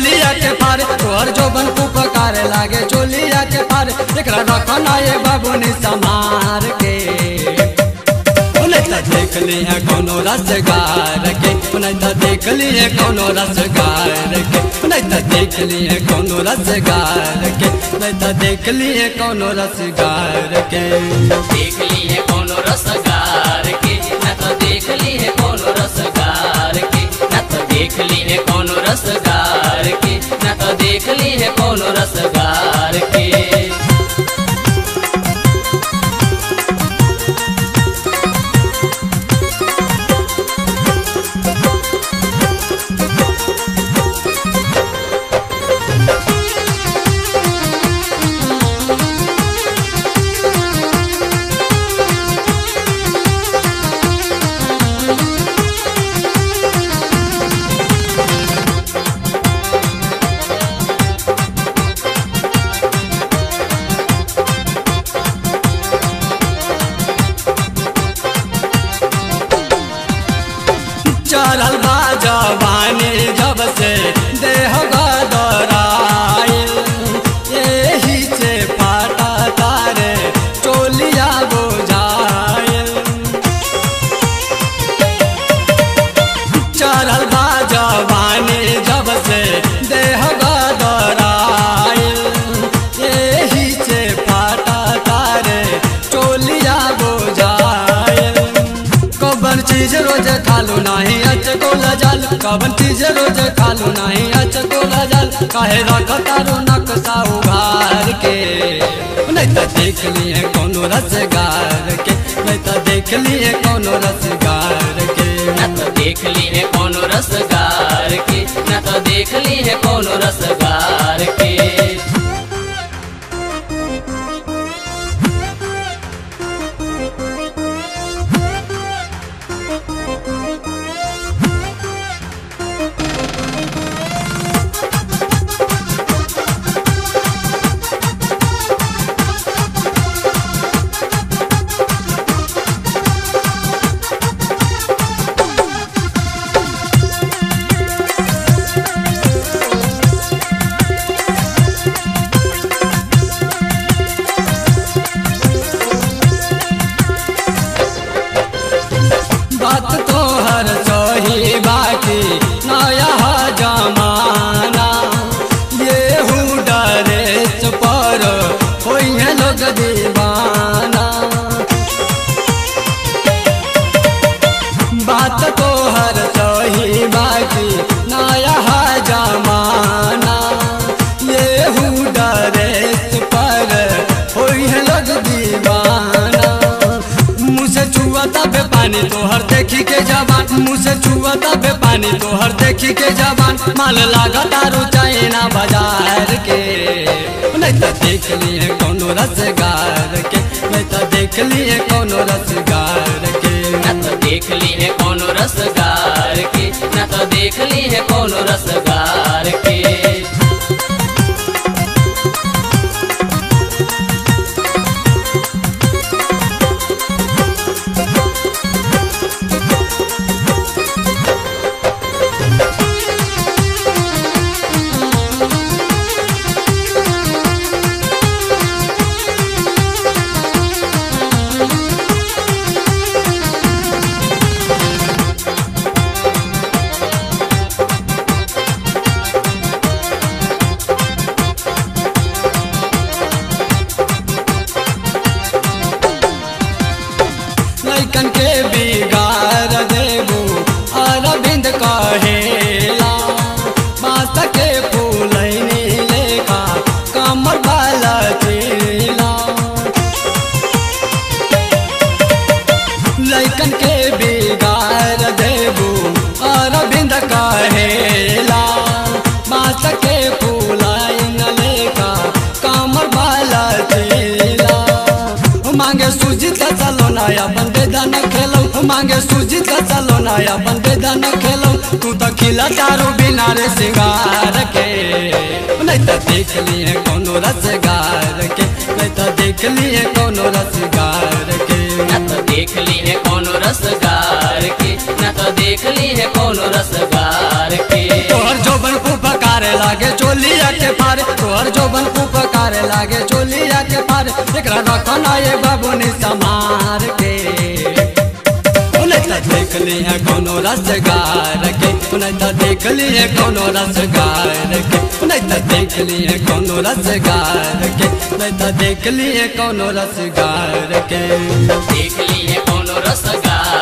तोहर जोबन पुपकार लागे चोलिया के पार। एकरा रखना ये बाबूनी समार के। नहीं तो देख लिए कोनो रसगार के। नहीं तो देख लिए कोनो रसगार के। नहीं तो देख लिए कोनो रसगार के। नहीं तो देख लिए कोनो रसगार के। देख ली है कोनो रसगार के। न तो देख ली है कोनो रसगार देख ली है बोलो रसगार के। लजाल कबन चीज़ खालू नाही, अच को लजाल काहे रख तारो नक्शा उघार के। नहीं तो देख लिए कोनो रसगार के नहीं तो देख लिए कोनो रसगार के। न तो देख ली है कोनो रसगार के, न तो देख ली है कोनो रसगार के। के जबान मुँह से छुआ बे पानी तोहर देखी के जवान। माल लागा दारू चाइना बाज़ार के। नहीं तो देख लिए कोनो रसगार के। नहीं तो देख लिए कोनो रसगार के। न तो देख लिए कौन रसगार के। न तो देख लिए कोनो रसगार नया बन बेदान खेलो मांगे सूजित का चलो नया बन बेदान खेलो। तू तो खिला चारू बिना रे सिंगार के। नहीं तो देख लिए कोनो रसगार के। नहीं तो देख लिए कोनो रसगार के। न तो देख ली है कोनो रसगार के। न तो देख ली है कोनो रसगार के। तोहर जोबन पुपकार पुकारे लागे चोलिया के फारे। तोहर जोबन पुकारे लागे चोलिया के फारे। एकरा रखना ये बाबू ने समार के। तो देख ली है कोनो रसगार के। उन्हें तो देख ली है कोनो रसगार के। उन्हें तो देख ली है कोनो रसगार के। उन्हें तो देख ली है कोनो रसगार के। देख ली है कोनो रसगार